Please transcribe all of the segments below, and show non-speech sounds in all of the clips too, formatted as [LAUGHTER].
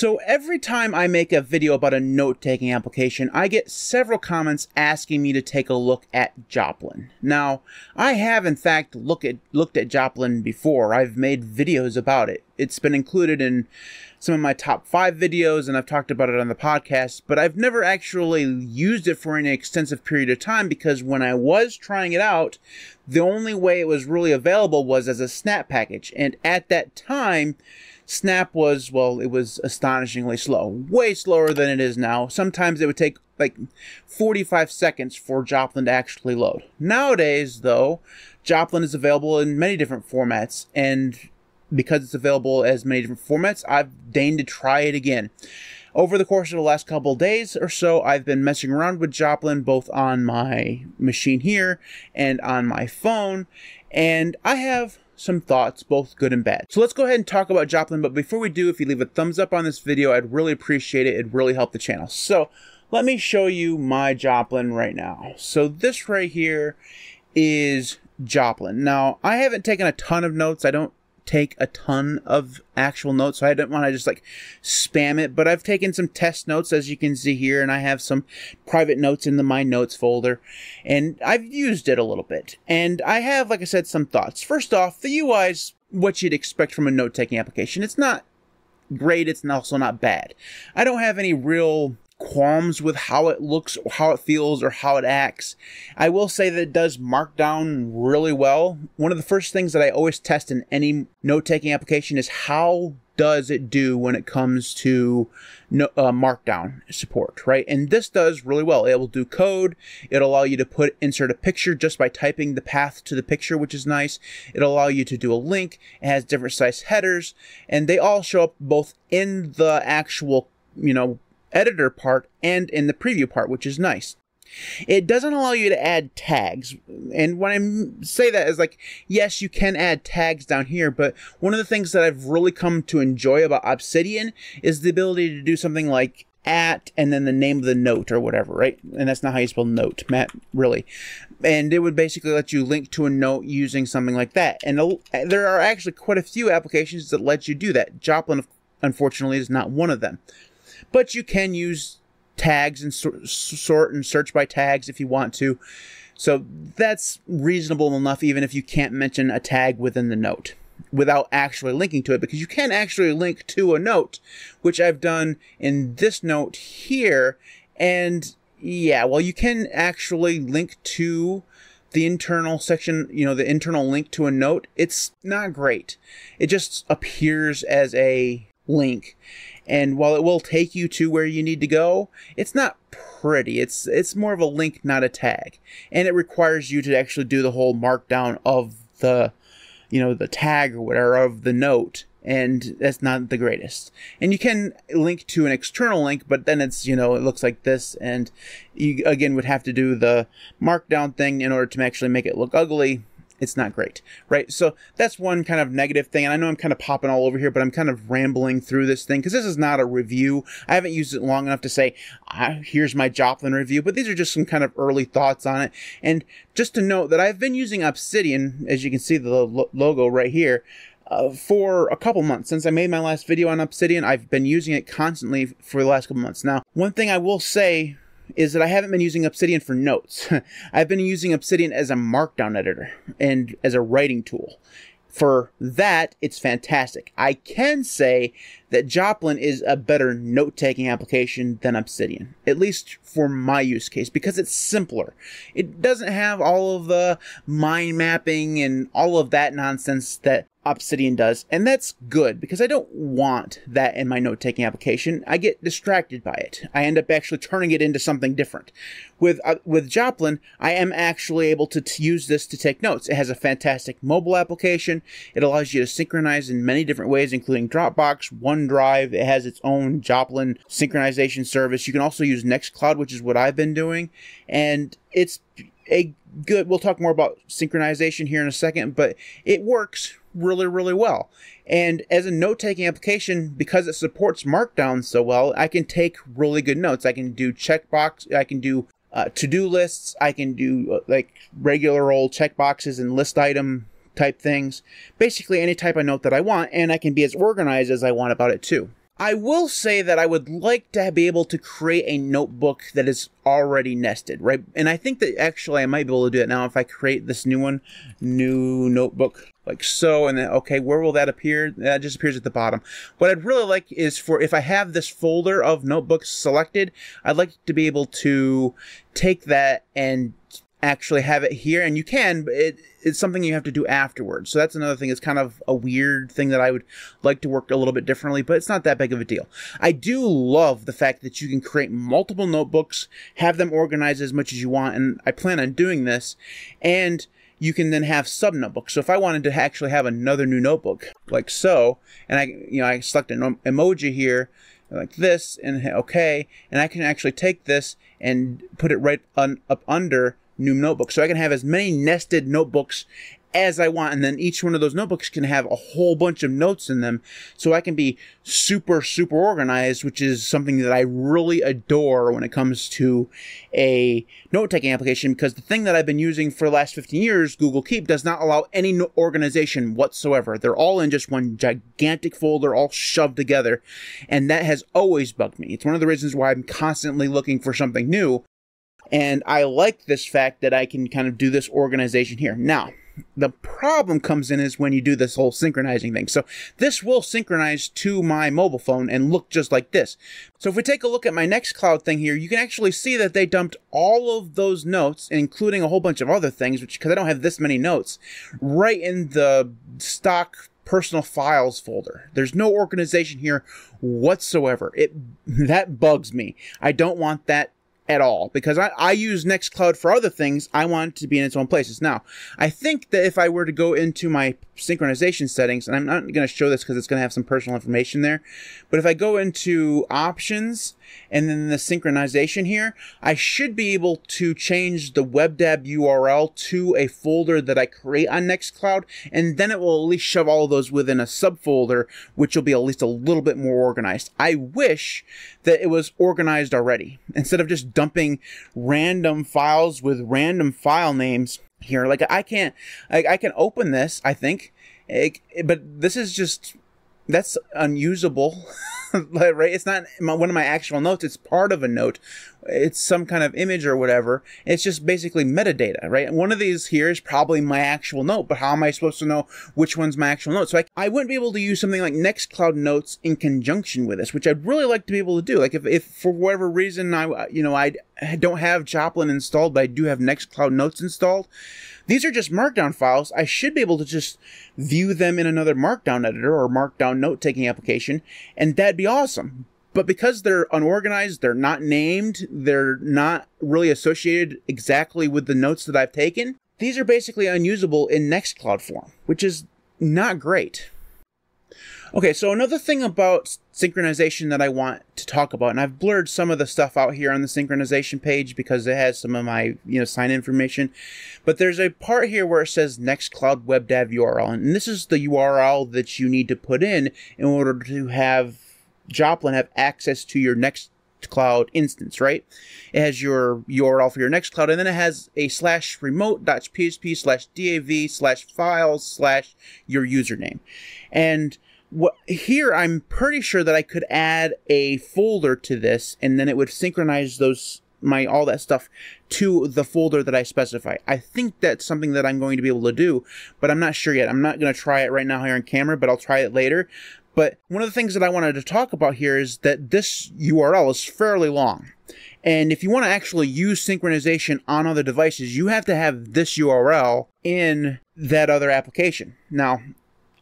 So every time I make a video about a note-taking application, I get several comments asking me to take a look at Joplin. Now, I have in fact look at, looked at Joplin before. I've made videos about it. It's been included in some of my top five videos and I've talked about it on the podcast, but I've never actually used it for any extensive period of time because when I was trying it out, the only way it was really available was as a snap package. And at that time, Snap was, well, it was astonishingly slow. Way slower than it is now. Sometimes it would take like 45 seconds for Joplin to actually load. Nowadays, though, Joplin is available in many different formats, and because it's available as many different formats, I've deigned to try it again. Over the course of the last couple days or so, I've been messing around with Joplin both on my machine here and on my phone, and I have some thoughts, both good and bad. So let's go ahead and talk about Joplin, but before we do, if you leave a thumbs up on this video, I'd really appreciate it. It'd really help the channel. So let me show you my Joplin right now. So this right here is Joplin. Now, I haven't taken a ton of notes. I don't take a ton of actual notes, so I don't want to just like spam it, but I've taken some test notes as you can see here, and I have some private notes in the My Notes folder, and I've used it a little bit. And I have, like I said, some thoughts. First off, the UI is what you'd expect from a note-taking application. It's not great, it's also not bad. I don't have any real qualms with how it looks, how it feels, or how it acts. I will say that it does markdown really well. One of the first things that I always test in any note taking application is how does it do when it comes to no, uh, markdown support, right? And this does really well. It will do code. It'll allow you to put insert a picture just by typing the path to the picture, which is nice. It'll allow you to do a link. It has different size headers, and they all show up both in the actual, you know, editor part and in the preview part, which is nice. It doesn't allow you to add tags. And when I say that is like, yes, you can add tags down here, but one of the things that I've really come to enjoy about Obsidian is the ability to do something like at and then the name of the note or whatever, right? And that's not how you spell note, Matt, really. And it would basically let you link to a note using something like that. And there are actually quite a few applications that let you do that. Joplin, unfortunately, is not one of them. But you can use tags and sort and search by tags if you want to. So that's reasonable enough, even if you can't mention a tag within the note without actually linking to it, because you can actually link to a note, which I've done in this note here. And yeah, well, you can actually link to the internal section, you know, the internal link to a note. It's not great. It just appears as a link and while it will take you to where you need to go, it's not pretty. It's it's more of a link, not a tag. And it requires you to actually do the whole markdown of the you know, the tag or whatever of the note and that's not the greatest. And you can link to an external link, but then it's, you know, it looks like this, and you again would have to do the markdown thing in order to actually make it look ugly it's not great, right? So that's one kind of negative thing. And I know I'm kind of popping all over here, but I'm kind of rambling through this thing because this is not a review. I haven't used it long enough to say, ah, here's my Joplin review, but these are just some kind of early thoughts on it. And just to note that I've been using Obsidian, as you can see the lo- logo right here, uh, for a couple months. Since I made my last video on Obsidian, I've been using it constantly for the last couple months. Now, one thing I will say is that I haven't been using Obsidian for notes. [LAUGHS] I've been using Obsidian as a markdown editor and as a writing tool. For that, it's fantastic. I can say that Joplin is a better note taking application than Obsidian, at least for my use case, because it's simpler. It doesn't have all of the mind mapping and all of that nonsense that Obsidian does, and that's good because I don't want that in my note taking application. I get distracted by it. I end up actually turning it into something different. With uh, with Joplin, I am actually able to t- use this to take notes. It has a fantastic mobile application. It allows you to synchronize in many different ways, including Dropbox, OneDrive. It has its own Joplin synchronization service. You can also use Nextcloud, which is what I've been doing, and it's a good. We'll talk more about synchronization here in a second, but it works really, really well. And as a note taking application, because it supports Markdown so well, I can take really good notes. I can do checkbox, I can do uh, to do lists, I can do uh, like regular old checkboxes and list item type things. Basically, any type of note that I want, and I can be as organized as I want about it too. I will say that I would like to be able to create a notebook that is already nested, right? And I think that actually I might be able to do it now if I create this new one, new notebook, like so, and then, okay, where will that appear? That just appears at the bottom. What I'd really like is for, if I have this folder of notebooks selected, I'd like to be able to take that and actually have it here and you can but it, it's something you have to do afterwards. So that's another thing. It's kind of a weird thing that i would like to work a little bit differently but it's not that big of a deal. I do love the fact that you can create multiple notebooks have them organized as much as you want and i plan on doing this and you can then have sub notebooks. So if I wanted to actually have another new notebook like so, and I, you know, I select an emoji here like this and okay, and I can actually take this and put it right un, up under new notebook. So I can have as many nested notebooks as I want. And then each one of those notebooks can have a whole bunch of notes in them. So I can be super, super organized, which is something that I really adore when it comes to a note taking application. Because the thing that I've been using for the last 15 years, Google Keep, does not allow any no- organization whatsoever. They're all in just one gigantic folder, all shoved together. And that has always bugged me. It's one of the reasons why I'm constantly looking for something new and I like this fact that I can kind of do this organization here. Now, the problem comes in is when you do this whole synchronizing thing. So this will synchronize to my mobile phone and look just like this. So if we take a look at my Nextcloud thing here, you can actually see that they dumped all of those notes, including a whole bunch of other things, which because I don't have this many notes, right in the stock personal files folder. There's no organization here whatsoever. It that bugs me. I don't want that at all because I, I use Nextcloud for other things. I want it to be in its own places. Now, I think that if I were to go into my synchronization settings, and I'm not going to show this because it's going to have some personal information there, but if I go into options and then the synchronization here, I should be able to change the WebDAV URL to a folder that I create on Nextcloud, and then it will at least shove all of those within a subfolder, which will be at least a little bit more organized. I wish that it was organized already. Instead of just dumping random files with random file names here, like I can't, I, I can open this, I think, it, but this is just, that's unusable. [LAUGHS] right? It's not one of my actual notes. It's part of a note. It's some kind of image or whatever. It's just basically metadata, right? And One of these here is probably my actual note, but how am I supposed to know which one's my actual note? So I, I wouldn't be able to use something like Nextcloud Notes in conjunction with this, which I'd really like to be able to do. Like if, if for whatever reason I, you know, I don't have Joplin installed, but I do have Nextcloud Notes installed. These are just Markdown files. I should be able to just view them in another Markdown editor or Markdown note taking application, and that'd be awesome. But because they're unorganized, they're not named, they're not really associated exactly with the notes that I've taken, these are basically unusable in Nextcloud form, which is not great. Okay, so another thing about synchronization that I want to talk about, and I've blurred some of the stuff out here on the synchronization page because it has some of my you know sign information, but there's a part here where it says Nextcloud WebDAV URL, and this is the URL that you need to put in in order to have Joplin have access to your Nextcloud instance, right? It has your URL for your Nextcloud, and then it has a slash remote.php slash dav slash files slash your username. And what here I'm pretty sure that I could add a folder to this and then it would synchronize those my all that stuff to the folder that I specify. I think that's something that I'm going to be able to do, but I'm not sure yet. I'm not going to try it right now here on camera, but I'll try it later. But one of the things that I wanted to talk about here is that this URL is fairly long. And if you want to actually use synchronization on other devices, you have to have this URL in that other application. Now,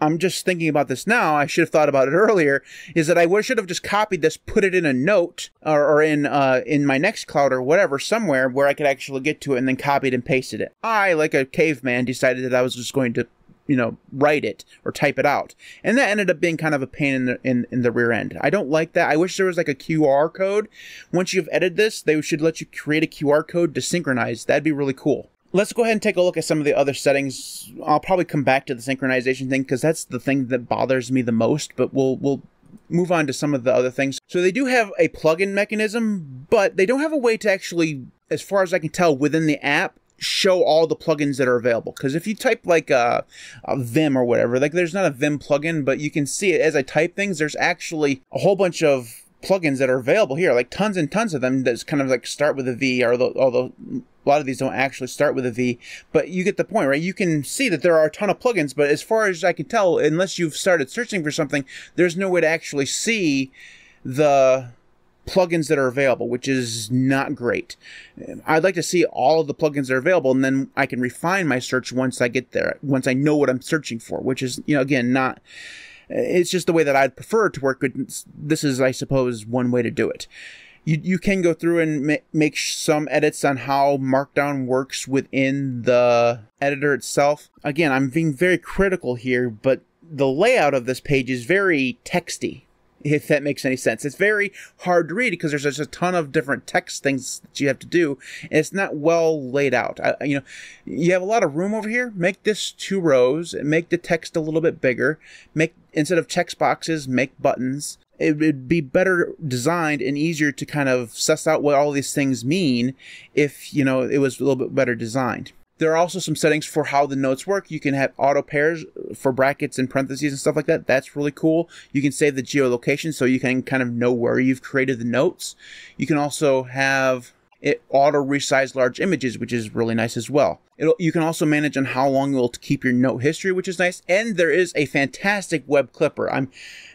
I'm just thinking about this now. I should have thought about it [LAUGHS] earlier. Is that I should have just copied this, put it in a note or, or in uh, in my Nextcloud or whatever somewhere where I could actually get to it, and then copied and pasted it. I, like a caveman, decided that I was just going to you know write it or type it out. And that ended up being kind of a pain in the in, in the rear end. I don't like that. I wish there was like a qr code. Once you've edited this they should let you create a qr code to synchronize. That'd be really cool. Let's go ahead and take a look at some of the other settings. I'll probably come back to the synchronization thing because that's the thing that bothers me the most, but we'll we'll move on to some of the other things. So they do have a plugin mechanism, but they don't have a way to actually, as far as I can tell, within the app, show all the plugins that are available. Because if you type like a, a, Vim or whatever, like there's not a Vim plugin, but you can see it as I type things. There's actually a whole bunch of plugins that are available here, like tons and tons of them. That kind of like start with a V, although a lot of these don't actually start with a V, but you get the point, right? You can see that there are a ton of plugins, but as far as I can tell, unless you've started searching for something, there's no way to actually see the plugins that are available, which is not great. I'd like to see all of the plugins that are available, and then I can refine my search once I get there, once I know what I'm searching for, which is, you know, again, not. It's just the way that I'd prefer to work. But this is, I suppose, one way to do it. You, you can go through and ma- make some edits on how Markdown works within the editor itself. Again, I'm being very critical here, but the layout of this page is very texty if that makes any sense. It's very hard to read because there's just a ton of different text things that you have to do, and it's not well laid out. I, you know, you have a lot of room over here. Make this two rows. And make the text a little bit bigger. Make instead of text boxes, make buttons. It would be better designed and easier to kind of suss out what all these things mean if you know it was a little bit better designed. There are also some settings for how the notes work. You can have auto pairs for brackets and parentheses and stuff like that. That's really cool. You can save the geolocation so you can kind of know where you've created the notes. You can also have it auto resize large images, which is really nice as well. It'll, you can also manage on how long you'll keep your note history, which is nice. And there is a fantastic web clipper. I'm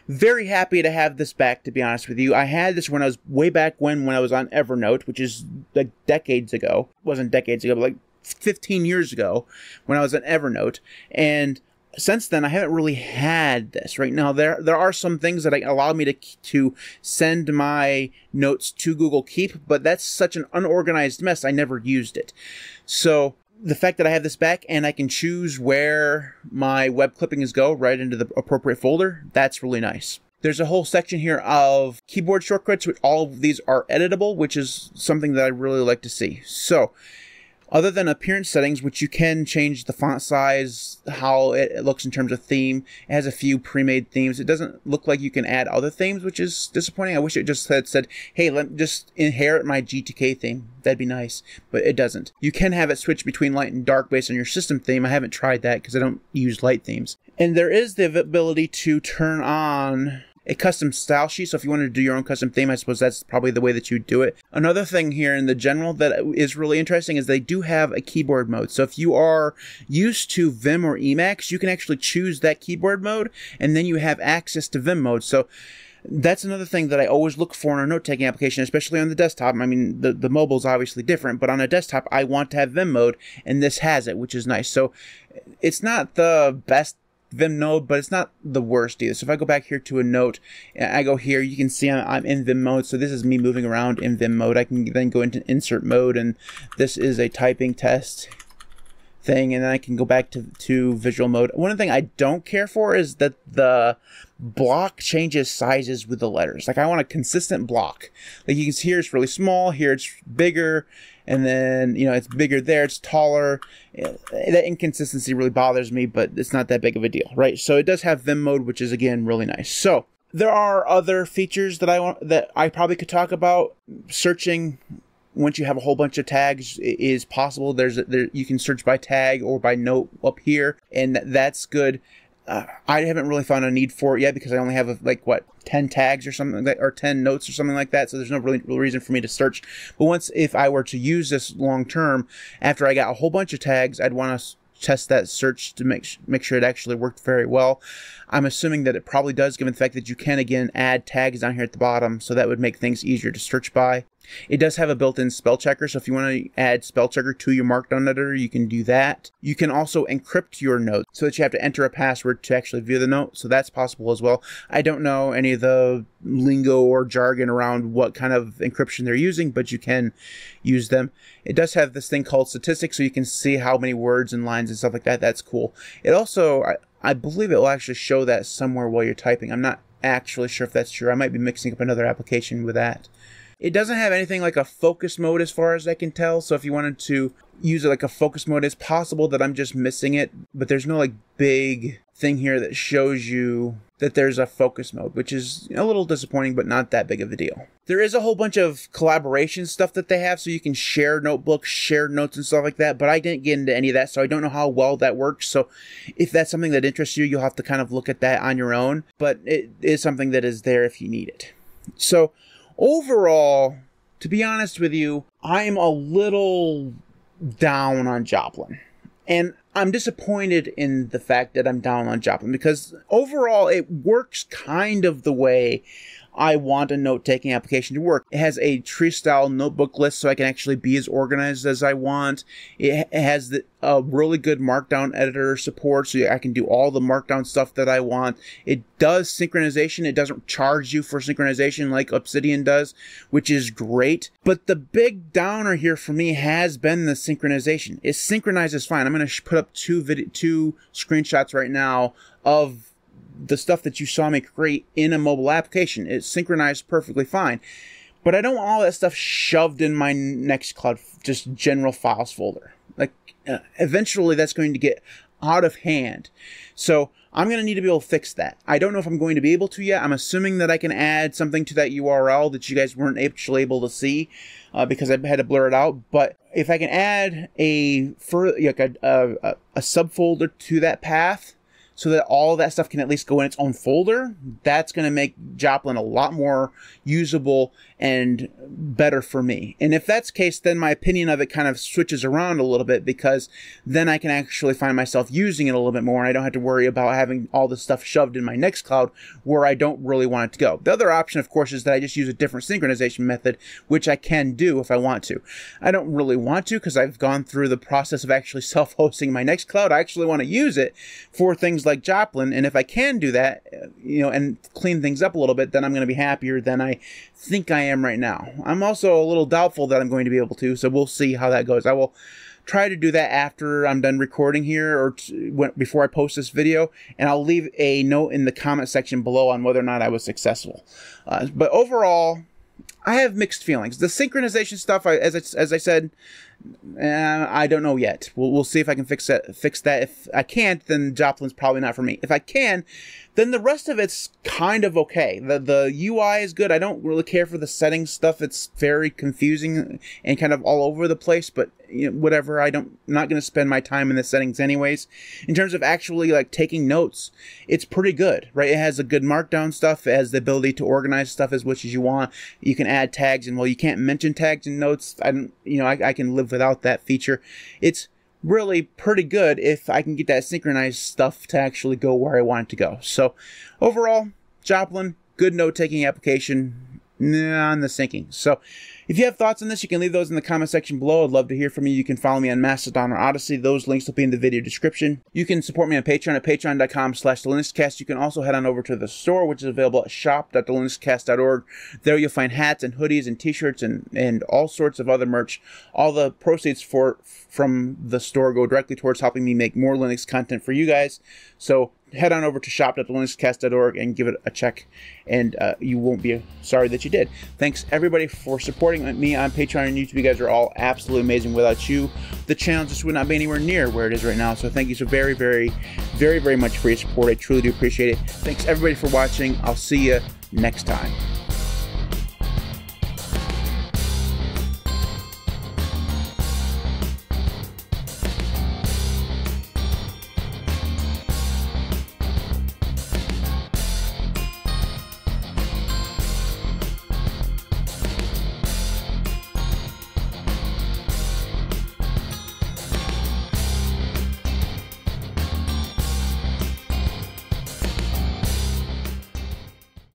very happy to have this back, to be honest with you. I had this when I was way back when, when I was on Evernote, which is like decades ago. It wasn't decades ago, but like 15 years ago when I was at Evernote. And since then, I haven't really had this. Right now, there there are some things that allow me to to send my notes to Google Keep, but that's such an unorganized mess. I never used it. So the fact that I have this back and I can choose where my web clippings go right into the appropriate folder, that's really nice. There's a whole section here of keyboard shortcuts, which all of these are editable, which is something that I really like to see. So other than appearance settings, which you can change the font size, how it looks in terms of theme, it has a few pre-made themes. It doesn't look like you can add other themes, which is disappointing. I wish it just had said, hey, let me just inherit my GTK theme. That'd be nice, but it doesn't. You can have it switch between light and dark based on your system theme. I haven't tried that because I don't use light themes. And there is the ability to turn on a custom style sheet. So if you wanted to do your own custom theme, I suppose that's probably the way that you do it. Another thing here in the general that is really interesting is they do have a keyboard mode. So if you are used to Vim or Emacs, you can actually choose that keyboard mode and then you have access to Vim mode. So that's another thing that I always look for in a note taking application, especially on the desktop. I mean, the, the mobile is obviously different, but on a desktop, I want to have Vim mode, and this has it, which is nice. So it's not the best Vim mode, but it's not the worst either. So if I go back here to a note, I go here, you can see I'm, I'm, in Vim mode. So this is me moving around in Vim mode. I can then go into insert mode, and this is a typing test thing, and then I can go back to, to visual mode. One thing I don't care for is that the block changes sizes with the letters. Like I want a consistent block. Like you can see here it's really small, here it's bigger, and then you know it's bigger there, it's taller. That inconsistency really bothers me, but it's not that big of a deal, right? So it does have Vim mode, which is again really nice. So there are other features that I want that I probably could talk about. Searching once you have a whole bunch of tags is possible. There's there you can search by tag or by note up here, and that's good. Uh, I haven't really found a need for it yet because I only have a, like what 10 tags or something like that, or 10 notes or something like that. So there's no really real reason for me to search. But once if I were to use this long term, after I got a whole bunch of tags, I'd want to test that search to make make sure it actually worked very well. I'm assuming that it probably does, given the fact that you can again add tags down here at the bottom, so that would make things easier to search by. It does have a built-in spell checker, so if you want to add spell checker to your Markdown editor, you can do that. You can also encrypt your note so that you have to enter a password to actually view the note, so that's possible as well. I don't know any of the lingo or jargon around what kind of encryption they're using, but you can use them. It does have this thing called statistics, so you can see how many words and lines and stuff like that. That's cool. It also, I, I believe it will actually show that somewhere while you're typing. I'm not actually sure if that's true. I might be mixing up another application with that. It doesn't have anything like a focus mode as far as I can tell. So if you wanted to use it like a focus mode, it's possible that I'm just missing it, but there's no like big thing here that shows you that there's a focus mode, which is a little disappointing, but not that big of a deal. There is a whole bunch of collaboration stuff that they have, so you can share notebooks, share notes, and stuff like that, but I didn't get into any of that, so I don't know how well that works. So if that's something that interests you, you'll have to kind of look at that on your own, but it is something that is there if you need it. So overall, to be honest with you, I'm a little down on Joplin. And I'm disappointed in the fact that I'm down on Joplin because overall it works kind of the way I want a note taking application to work. It has a tree style notebook list so I can actually be as organized as I want. It has the, a really good markdown editor support so I can do all the markdown stuff that I want. It does synchronization. It doesn't charge you for synchronization like Obsidian does, which is great. But the big downer here for me has been the synchronization. It synchronizes fine. I'm going to put up two video, two screenshots right now of the stuff that you saw me create in a mobile application. It's synchronized perfectly fine. But I don't want all that stuff shoved in my Nextcloud, just general files folder. Like, uh, eventually that's going to get out of hand. So I'm going to need to be able to fix that. I don't know if I'm going to be able to yet. I'm assuming that I can add something to that URL that you guys weren't actually able to see uh, because I had to blur it out. But if I can add a, for, like a, a, a subfolder to that path, so that all that stuff can at least go in its own folder, that's going to make Joplin a lot more usable and better for me. And if that's the case, then my opinion of it kind of switches around a little bit because then I can actually find myself using it a little bit more and I don't have to worry about having all this stuff shoved in my Nextcloud where I don't really want it to go. The other option, of course, is that I just use a different synchronization method, which I can do if I want to. I don't really want to because I've gone through the process of actually [LAUGHS] self-hosting my Nextcloud. I actually want to use it for things like Joplin. And if I can do that, you know, and clean things up a little bit, then I'm going to be happier than I think I am right now. I'm also a little doubtful that I'm going to be able to, so we'll see how that goes. I will try to do that after I'm done recording here or t- when, before I post this video, and I'll leave a note in the comment section below on whether or not I was successful. Uh, but overall, I have mixed feelings. The synchronization stuff, I, as I, as I said, uh, I don't know yet. We'll, we'll see if I can fix that. Fix that. If I can't, then Joplin's probably not for me. If I can, then the rest of it's kind of okay. The the UI is good. I don't really care for the settings stuff. It's very confusing and kind of all over the place. But you know, whatever. I don't. I'm not going to spend my time in the settings anyways. In terms of actually like taking notes, it's pretty good, right? It has a good markdown stuff. It has the ability to organize stuff as much as you want. You can add tags, and well, you can't mention tags in notes. I don't. You know, I, I can live without that feature. It's really pretty good if I can get that synchronized stuff to actually go where I want it to go. So overall, Joplin, good note taking application on the syncing. So if you have thoughts on this, you can leave those in the comment section below. I'd love to hear from you. You can follow me on Mastodon or Odysee. Those links will be in the video description. You can support me on Patreon at patreon.com slash thelinuxcast. You can also head on over to the store, which is available at shop.thelinuxcast.org. There you'll find hats and hoodies and t-shirts and, and all sorts of other merch. All the proceeds for from the store go directly towards helping me make more Linux content for you guys. So head on over to shop.thelinuxcast.org and give it a check, and uh, you won't be sorry that you did. Thanks everybody for supporting me on Patreon and YouTube. You guys are all absolutely amazing. Without you, the channel just would not be anywhere near where it is right now. So thank you so very, very, very, very much for your support. I truly do appreciate it. Thanks everybody for watching. I'll see you next time.